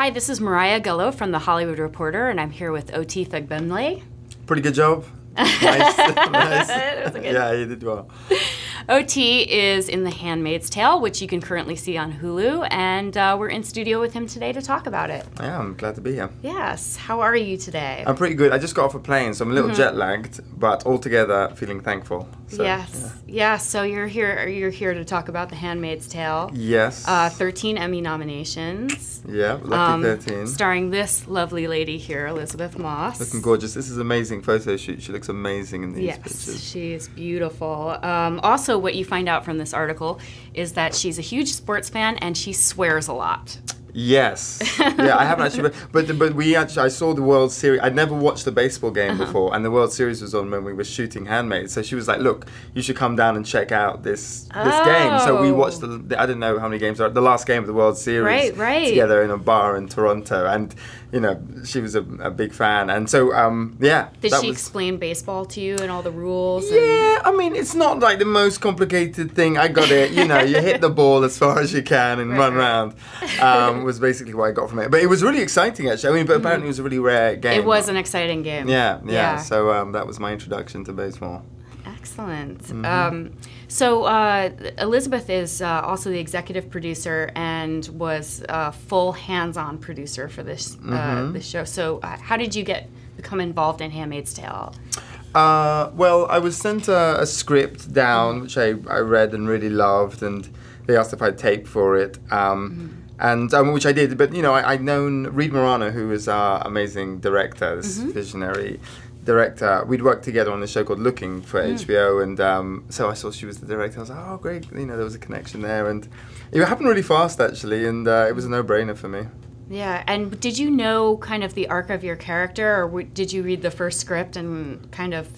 Hi, this is Mariah Gallo from The Hollywood Reporter, and I'm here with O-T Fagbenle. Pretty good job. nice. nice. Yeah, you did well. OT is in The Handmaid's Tale, which you can currently see on Hulu, and uh, we're in studio with him today to talk about it. Yeah, I'm glad to be here. Yes. How are you today? I'm pretty good. I just got off a plane, so I'm a little mm-hmm. jet lagged, but altogether feeling thankful. So, yes. Yeah. yeah. So you're here. You're here to talk about The Handmaid's Tale. Yes. Uh, 13 Emmy nominations. Yeah, lucky um, 13. Starring this lovely lady here, Elisabeth Moss. Looking gorgeous. This is an amazing photo shoot. She looks amazing in these yes, pictures. Yes, she's beautiful. Um, also, what you find out from this article is that she's a huge sports fan and she swears a lot. Yes. Yeah, I haven't actually, but but we actually I saw the World Series. I'd never watched a baseball game uh-huh. before, and the World Series was on when we were shooting Handmaid. So she was like, "Look, you should come down and check out this this oh. game." So we watched the, the, I don't know how many games are the last game of the World Series right, right. together in a bar in Toronto, and you know, she was a, a big fan, and so um, yeah. Did she was... explain baseball to you and all the rules? Yeah, I mean, it's not like the most complicated thing. I got it. You know, you hit the ball as far as you can and right, run around. Um, was basically what I got from it. But it was really exciting, actually. I mean, but mm-hmm. apparently it was a really rare game. It was an exciting game. Yeah, yeah. yeah. So um, that was my introduction to baseball. Excellent. Mm-hmm. Um, so uh, Elisabeth is uh, also the executive producer and was a full hands-on producer for this uh, mm-hmm. this show. So uh, how did you get become involved in *Handmaid's Tale*? Uh, well, I was sent a, a script down, which I, I read and really loved, and they asked if I'd tape for it. Um, mm-hmm. and um, which I did. But you know, I, would known Reed Morano, who is our amazing director, this mm-hmm. visionary director. We'd worked together on a show called Looking for mm. HBO, and um, so I saw she was the director. I was like, oh, great! You know, there was a connection there, and it happened really fast actually, and uh, it was a no-brainer for me. Yeah, and did you know kind of the arc of your character, or w- did you read the first script and kind of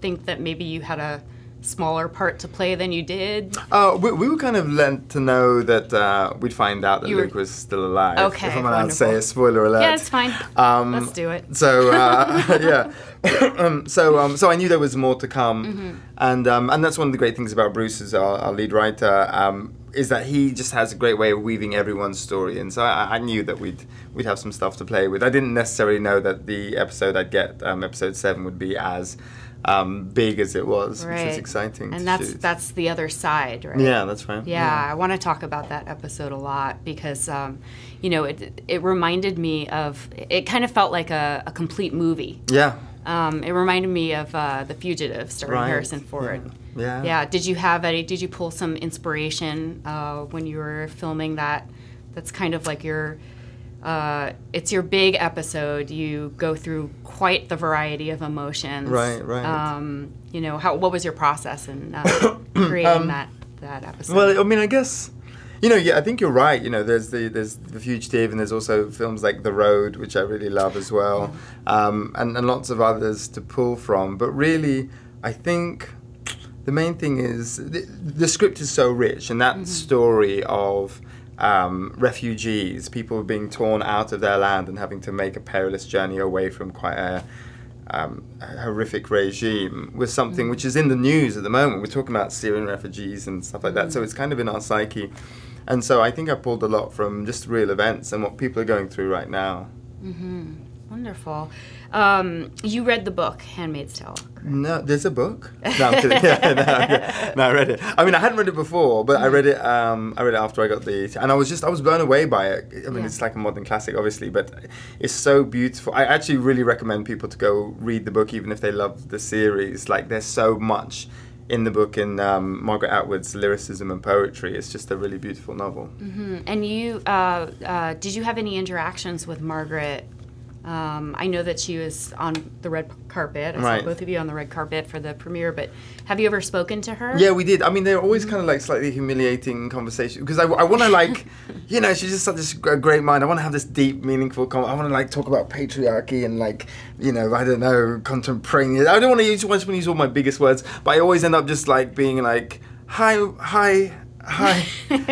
think that maybe you had a smaller part to play than you did? Uh, we, we were kind of led to know that uh, we'd find out that you Luke were... was still alive. Okay, If I'm allowed to say a spoiler alert. Yeah, it's fine. Um, Let's do it. So, uh, yeah. um, so, um, so I knew there was more to come. Mm-hmm. And, um, and that's one of the great things about Bruce as our, our lead writer um, is that he just has a great way of weaving everyone's story and so I, I, knew that we'd we'd have some stuff to play with. I didn't necessarily know that the episode I'd get, um, episode seven, would be as um, big as it was, right. which was exciting. And that's shoot. that's the other side, right? Yeah, that's right. Yeah, yeah. I want to talk about that episode a lot because, um, you know, it it reminded me of. It kind of felt like a, a complete movie. Yeah. Um, it reminded me of uh, The Fugitive, starring right. Harrison Ford. Yeah. yeah. yeah. Did you have any? Did you pull some inspiration uh, when you were filming that? That's kind of like your uh, it's your big episode. You go through quite the variety of emotions. Right, right. Um, you know, how what was your process in uh, creating um, that that episode? Well, I mean, I guess. You know, yeah, I think you're right. You know, there's the there's the fugitive, and there's also films like The Road, which I really love as well, um, and and lots of others to pull from. But really, I think the main thing is the, the script is so rich, and that mm-hmm. story of um, refugees, people being torn out of their land and having to make a perilous journey away from quite a, um, a horrific regime was something mm. which is in the news at the moment. We're talking about Syrian refugees and stuff like that, mm. so it's kind of in our psyche. And so I think I pulled a lot from just real events and what people are going through right now. Mm-hmm. Wonderful. Um, you read the book, Handmaid's Tale. Correct? No, there's a book. No, I'm kidding. yeah, no, no, I read it. I mean, I hadn't read it before, but I read it. Um, I read it after I got the, and I was just, I was blown away by it. I mean, yeah. it's like a modern classic, obviously, but it's so beautiful. I actually really recommend people to go read the book, even if they love the series. Like, there's so much in the book in um, Margaret Atwood's lyricism and poetry. It's just a really beautiful novel. Mm-hmm. And you, uh, uh, did you have any interactions with Margaret um, I know that she was on the red carpet. I right. saw both of you on the red carpet for the premiere, but have you ever spoken to her? Yeah, we did. I mean, they're always kind of like slightly humiliating conversations because I, I want to like, you know, she's just such a great mind. I want to have this deep, meaningful. Con- I want to like talk about patriarchy and like, you know, I don't know, contemporaneous. I don't want to use, want to use all my biggest words, but I always end up just like being like, hi, hi hi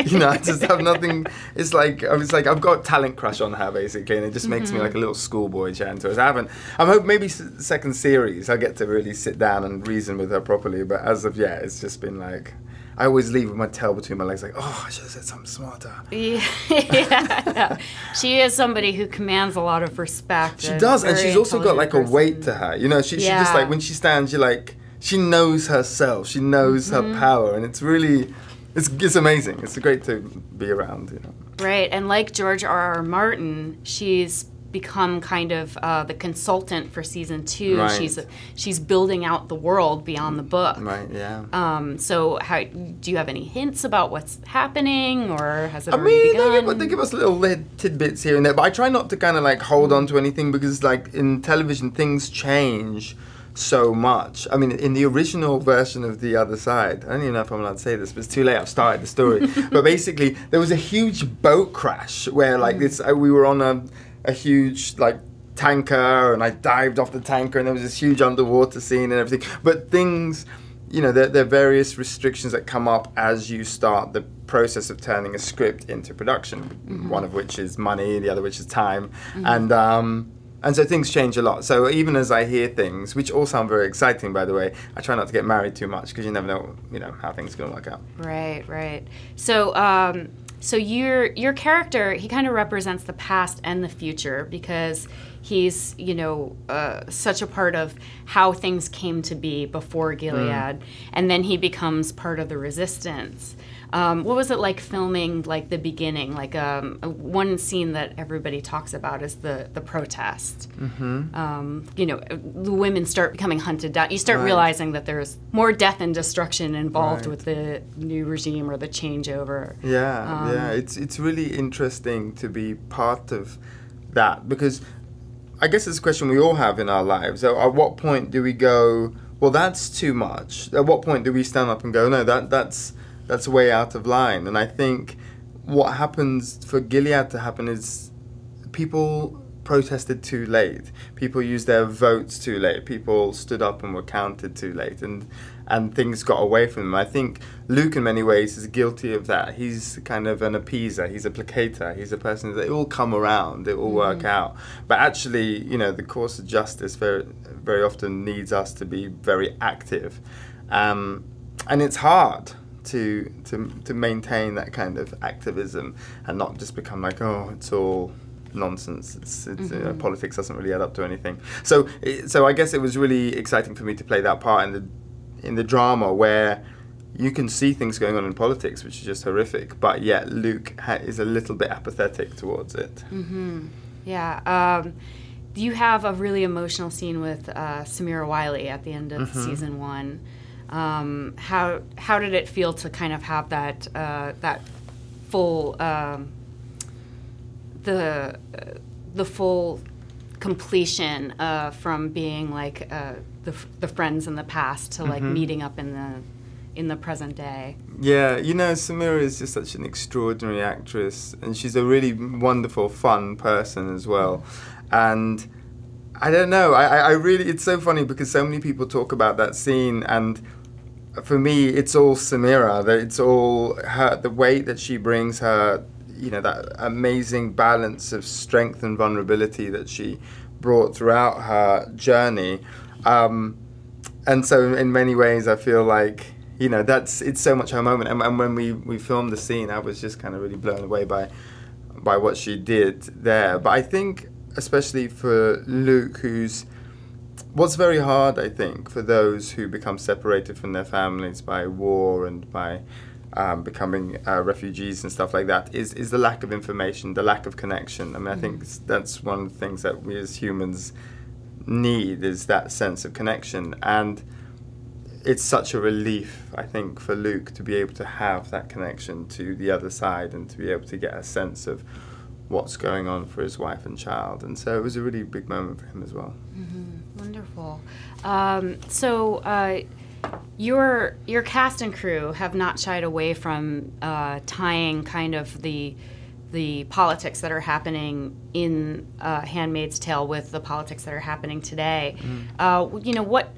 you know i just have nothing it's like i it's like i've got talent crush on her basically and it just makes mm-hmm. me like a little schoolboy chatting to her so i haven't i'm hoping maybe second series i get to really sit down and reason with her properly but as of yet it's just been like I always leave with my tail between my legs, like, oh, I should have said something smarter. Yeah, yeah. she is somebody who commands a lot of respect. She does, and she's also got like person. a weight to her. You know, she, yeah. she just like when she stands, you're like, she knows herself. She knows mm-hmm. her power, and it's really, it's it's amazing. It's great to be around. You know. Right, and like George R. R. Martin, she's become kind of uh, the consultant for season two. Right. She's she's building out the world beyond the book. Right. Yeah. Um, so, how do you have any hints about what's happening, or has it I already mean, begun? They give, they give us little tidbits here and there, but I try not to kind of like hold on to anything because, like in television, things change so much. I mean, in the original version of The Other Side, I don't even know if I'm allowed to say this, but it's too late. I've started the story. but basically, there was a huge boat crash where, like, this, uh, we were on a a huge like tanker and I dived off the tanker and there was this huge underwater scene and everything. But things, you know, there, there, are various restrictions that come up as you start the process of turning a script into production. Mm-hmm. One of which is money, the other which is time, mm-hmm. and um, and so things change a lot. So even as I hear things, which all sound very exciting, by the way, I try not to get married too much because you never know, you know, how things are going to work out. Right, right. So um, so your your character he kind of represents the past and the future because he's you know uh, such a part of how things came to be before Gilead, mm. and then he becomes part of the resistance. Um, what was it like filming like the beginning? Like um, one scene that everybody talks about is the the protest. Mm-hmm. Um, you know, the women start becoming hunted down. You start right. realizing that there's more death and destruction involved right. with the new regime or the changeover. Yeah, um, yeah. It's it's really interesting to be part of that because I guess it's a question we all have in our lives. At what point do we go? Well, that's too much. At what point do we stand up and go, no, that that's that's way out of line. And I think what happens for Gilead to happen is people protested too late. People used their votes too late. People stood up and were counted too late, and and things got away from them. I think Luke, in many ways, is guilty of that. He's kind of an appeaser. He's a placater. He's a person that it will come around. It will mm. work out. But actually, you know, the course of justice very very often needs us to be very active, um, and it's hard to to to maintain that kind of activism and not just become like oh it's all nonsense. It's, it's mm-hmm. uh, politics doesn't really add up to anything. So so I guess it was really exciting for me to play that part in the in the drama where you can see things going on in politics which is just horrific, but yet Luke ha- is a little bit apathetic towards it. Mm-hmm. Yeah. Um, you have a really emotional scene with uh, Samira Wiley at the end of mm-hmm. season one. Um, how how did it feel to kind of have that uh, that full um, the uh, the full completion uh, from being like uh, the the friends in the past to like mm-hmm. meeting up in the in the present day. Yeah, you know, Samira is just such an extraordinary actress, and she's a really wonderful, fun person as well, and. I don't know. I, I really, it's so funny because so many people talk about that scene, and for me, it's all Samira. That it's all her, the weight that she brings, her, you know, that amazing balance of strength and vulnerability that she brought throughout her journey. Um, and so, in many ways, I feel like you know that's it's so much her moment. And, and when we we filmed the scene, I was just kind of really blown away by by what she did there. But I think, especially for Luke, who's what's very hard, I think, for those who become separated from their families by war and by um, becoming uh, refugees and stuff like that, is, is the lack of information, the lack of connection. I mean, I think mm. that's one of the things that we as humans need is that sense of connection. And it's such a relief, I think, for Luke to be able to have that connection to the other side and to be able to get a sense of what's going on for his wife and child. And so it was a really big moment for him as well. Mm-hmm. Wonderful. Um, so uh, your your cast and crew have not shied away from uh, tying kind of the the politics that are happening in uh, *Handmaid's Tale* with the politics that are happening today. Mm. you know what?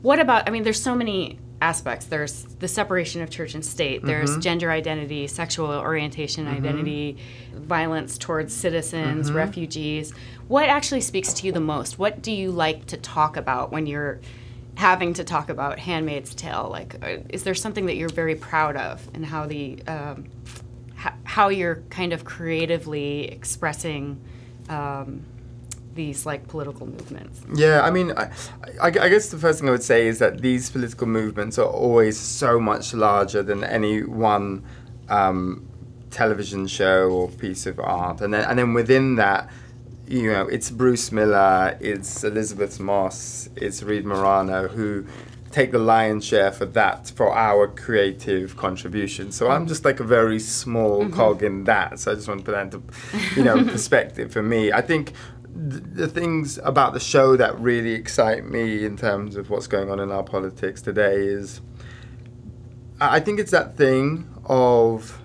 What about? I mean, there's so many aspects. There's the separation of church and state. There's mm-hmm. gender identity, sexual orientation mm-hmm. identity, violence towards citizens, mm-hmm. refugees. What actually speaks to you the most? What do you like to talk about when you're having to talk about Handmaid's Tale, like, uh, is there something that you're very proud of and how the um, h- how you're kind of creatively expressing um, these like political movements? Yeah, I mean, I, I, I guess the first thing I would say is that these political movements are always so much larger than any one um, television show or piece of art, and then and then within that, you know, it's Bruce Miller, it's Elisabeth Moss, it's Reed Morano who take the lion's share for that for our creative contribution. So I'm just like a very small cog in that. So I just want to put that into, you know, perspective for me. I think th- the things about the show that really excite me in terms of what's going on in our politics today is I think it's that thing of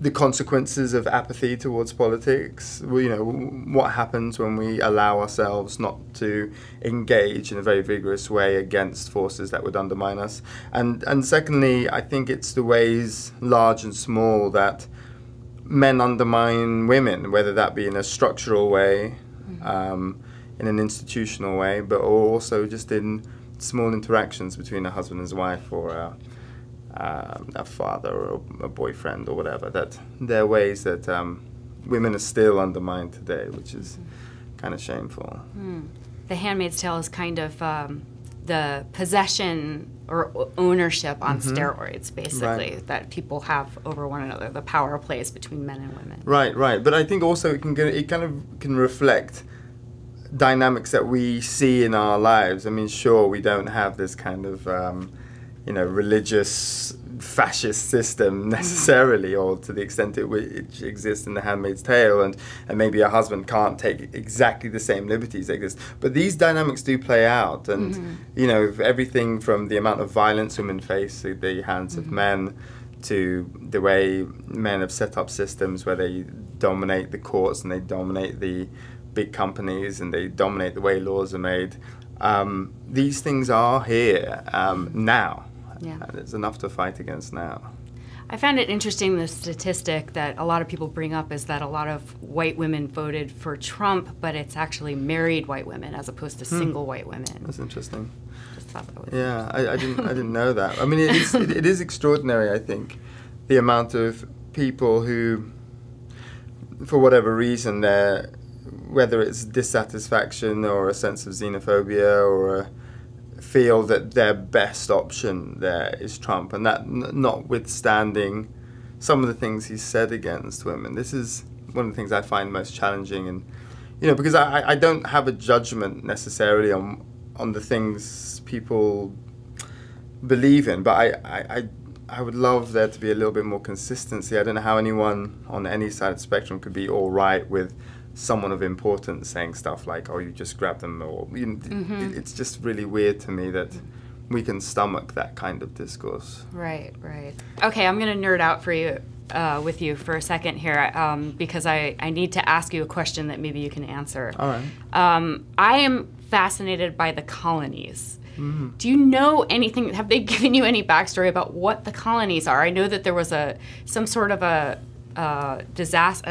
the consequences of apathy towards politics. Well, you know, what happens when we allow ourselves not to engage in a very vigorous way against forces that would undermine us. And and secondly, I think it's the ways, large and small, that men undermine women, whether that be in a structural way, um, in an institutional way, but also just in small interactions between a husband and his wife or a, um, a father or a boyfriend or whatever. That there are ways that um, women are still undermined today, which is kind of shameful. The Handmaid's Tale is kind of um, the possession or ownership on steroids, basically, Right. that people have over one another. The power plays between men and women. Right, right. But I think also it can it kind of can reflect dynamics that we see in our lives. I mean, sure, we don't have this kind of um, you know religious fascist system necessarily, or to the extent it, it exists in The Handmaid's Tale, and and maybe a husband can't take exactly the same liberties that exist. But these dynamics do play out, and you know everything from the amount of violence women face at the hands of men to the way men have set up systems where they dominate the courts and they dominate the big companies and they dominate the way laws are made. Um, these things are here um, now. Yeah. There's enough to fight against now. I found it interesting the statistic that a lot of people bring up is that a lot of white women voted for Trump, but it's actually married white women as opposed to hmm. single white women. That's interesting. Just thought that was Yeah, I, I didn't I didn't know that. I mean, it is it, it is extraordinary. I think the amount of people who, for whatever reason, they're whether it's dissatisfaction or a sense of xenophobia or a, feel that their best option there is Trump, and that notwithstanding some of the things he's said against women. This is one of the things I find most challenging, and you know, because I, I- I don't have a judgment necessarily on on the things people believe in, but I, I, I, I would love there to be a little bit more consistency. I don't know how anyone on any side of the spectrum could be all right with someone of importance saying stuff like, "Oh, you just grab them," or you know, it, it's just really weird to me that we can stomach that kind of discourse. Right, right. Okay, I'm going to nerd out for you uh, with you for a second here um, because I, I need to ask you a question that maybe you can answer. All right. Um, I am fascinated by the colonies. Mm-hmm. Do you know anything? Have they given you any backstory about what the colonies are? I know that there was a some sort of a uh, disaster,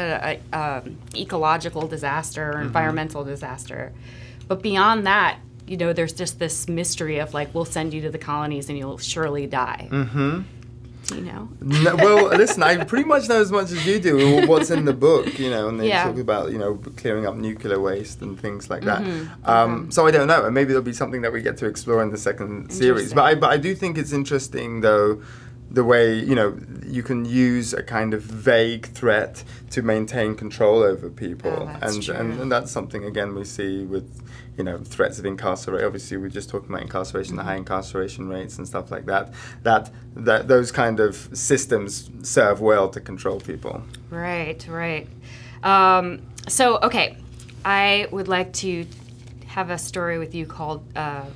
a, um, ecological disaster Mm-hmm. environmental disaster, but beyond that, you know, there's just this mystery of like, we'll send you to the colonies and you'll surely die. Mm-hmm. Do you know? No, well, listen, I pretty much know as much as you do what's in the book, you know, and they Yeah. talk about, you know, clearing up nuclear waste and things like that. Mm-hmm. Um, So I don't know, and maybe there'll be something that we get to explore in the second series. But I, but I do think it's interesting, though, the way, you know, you can use a kind of vague threat to maintain control over people. Oh, and, and, and that's something, again, we see with, you know, threats of incarceration. Obviously, we're just talking about incarceration, the high incarceration rates and stuff like that. That that those kind of systems serve well to control people. Right, right. Um, so, okay, I would like to have a story with you called uh,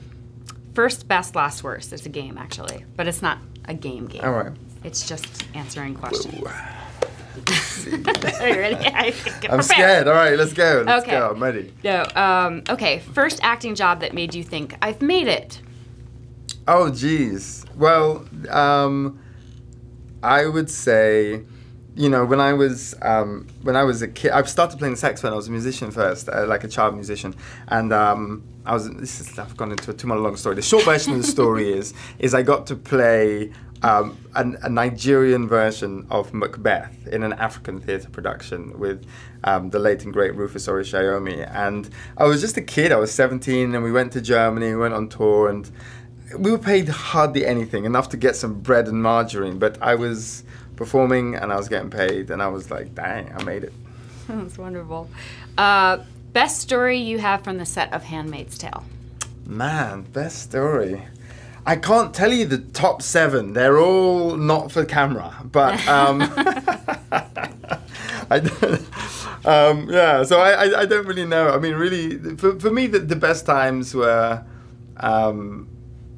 First Best Last Worst. It's a game, actually, but it's not a game game. All right. It's just answering questions. Are you ready? I I'm scared. All right, let's go. Let's Okay. go. I'm ready. No. Um, okay. First acting job that made you think I've made it. Oh, geez. Well, um, I would say you know, when I was um, when I was a kid, I started playing the saxophone. I was a musician first, uh, like a child musician, and um, I was. This is I've gone into a too much long story. The short version of the story is is I got to play um, an, a Nigerian version of Macbeth in an African theatre production with um, the late and great Rufus Orishayomi. And I was just a kid. I was 17, and we went to Germany. We went on tour, and we were paid hardly anything, enough to get some bread and margarine. But I was performing and I was getting paid, and I was like, dang, I made it. That's wonderful. Uh, best story you have from the set of Handmaid's Tale? Man, best story. I can't tell you the top seven. They're all not for camera, but um, I don't, um, yeah. So I, I, I, don't really know. I mean, really, for, for me, the, the best times were um,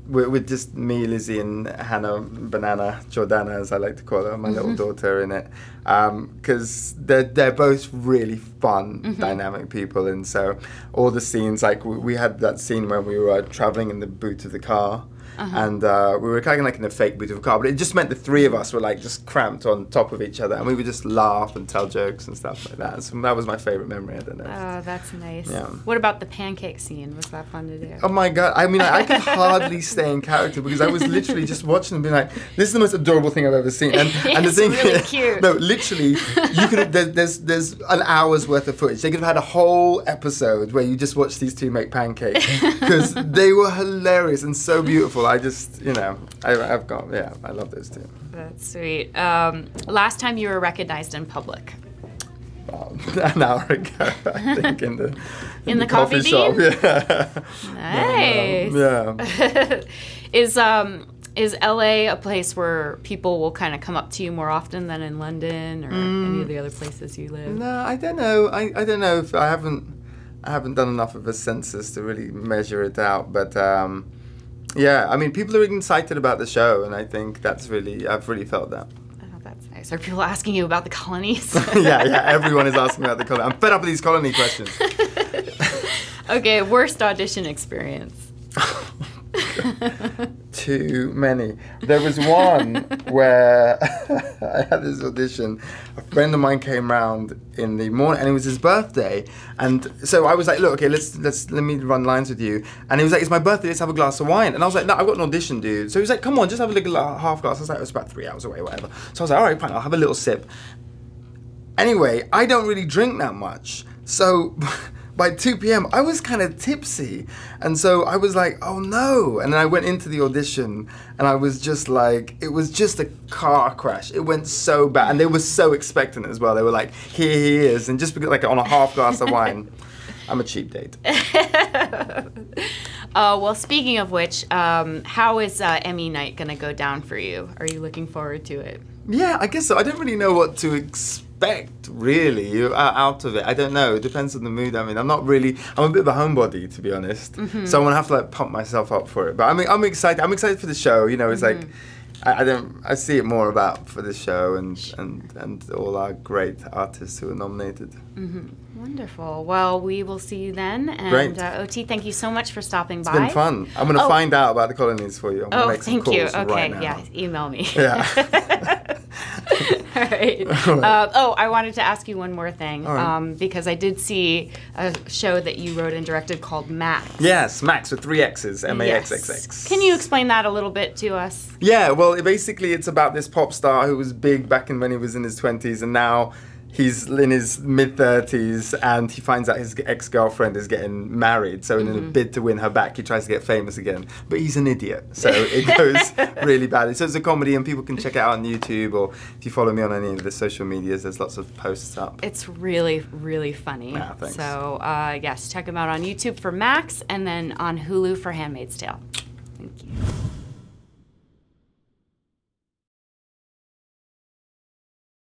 with, with just me, Lizzie, and Hannah Banana Jordana, as I like to call her, my little mm-hmm. daughter in it, because um, they're they're both really fun, mm-hmm. dynamic people, and so all the scenes, like we, we had that scene when we were traveling in the boot of the car uh-huh. and uh, we were kind of like in a fake of a car, but it just meant the three of us were like just cramped on top of each other, and we would just laugh and tell jokes and stuff like that. So that was my favorite memory. I don't know. Oh, that's nice. Yeah. What about the pancake scene? Was that fun to do? Oh my god! I mean, I, I could hardly stay in character because I was literally just watching and being like, "This is the most adorable thing I've ever seen." And, and the thing, really cute. no, literally, you could have, there, there's there's an hour's worth of footage. They could have had a whole episode where you just watch these two make pancakes because they were hilarious and so beautiful. I just, you know I, have got yeah, I love those two. That's sweet. Um, last time you were recognized in public. Um, an hour ago, I think, in the in, in the, the, coffee, coffee shop. Yeah. Nice. Um, yeah. is um is LA a place where people will kind of come up to you more often than in London or mm. any of the other places you live? No, I don't know. I, I don't know if I haven't I haven't done enough of a census to really measure it out, but um, yeah, I mean, people are excited about the show, and I think that's really, I've really felt that. Oh, that's nice. Are people asking you about the colonies? yeah, yeah, everyone is asking about the colony. I'm fed up with these colony questions. okay, worst audition experience. Too many. There was one where I had this audition. A friend of mine came round in the morning, and it was his birthday. And so I was like, "Look, okay, let's let's let me run lines with you." And he was like, "It's my birthday. Let's have a glass of wine." And I was like, "No, I've got an audition, dude." So he was like, "Come on, just have a little uh, half glass." I was like, "It was about three hours away, whatever." So I was like, "All right, fine. I'll have a little sip." Anyway, I don't really drink that much, so. by 2 p.m., I was kind of tipsy. And so I was like, oh no. And then I went into the audition and I was just like, it was just a car crash. It went so bad. And they were so expectant as well. They were like, here he is. And just because, like, on a half glass of wine, I'm a cheap date. uh, well, speaking of which, um, how is uh, Emmy night going to go down for you? Are you looking forward to it? Yeah, I guess so. I don't really know what to expect expect really You're out of it. I don't know. It depends on the mood I'm in. I'm not really. I'm a bit of a homebody to be honest. Mm-hmm. So I'm gonna have to like pump myself up for it. But I mean, I'm excited. I'm excited for the show. You know, it's mm-hmm. like. I, I, don't. I see it more about for the show and and and all our great artists who are nominated. Mm-hmm. Wonderful. Well, we will see you then. And Great. Uh, Ot, thank you so much for stopping by. It's been fun. I'm going to oh. find out about the colonies for you. I'm oh, thank you. Okay, right yeah, email me. Yeah. All right. Uh, oh, I wanted to ask you one more thing right. um, because I did see a show that you wrote and directed called Maxxx. Yes, Max with three X's, M A X X X. Can you explain that a little bit to us? Yeah, well, it basically it's about this pop star who was big back in when he was in his 20s and now he's in his mid 30s and he finds out his ex girlfriend is getting married. So, in mm-hmm. a bid to win her back, he tries to get famous again. But he's an idiot. So, it goes really badly. So, it's a comedy, and people can check it out on YouTube or if you follow me on any of the social medias, there's lots of posts up. It's really, really funny. Yeah, thanks. So, uh, yes, check him out on YouTube for Maxxx and then on Hulu for Handmaid's Tale. Thank you.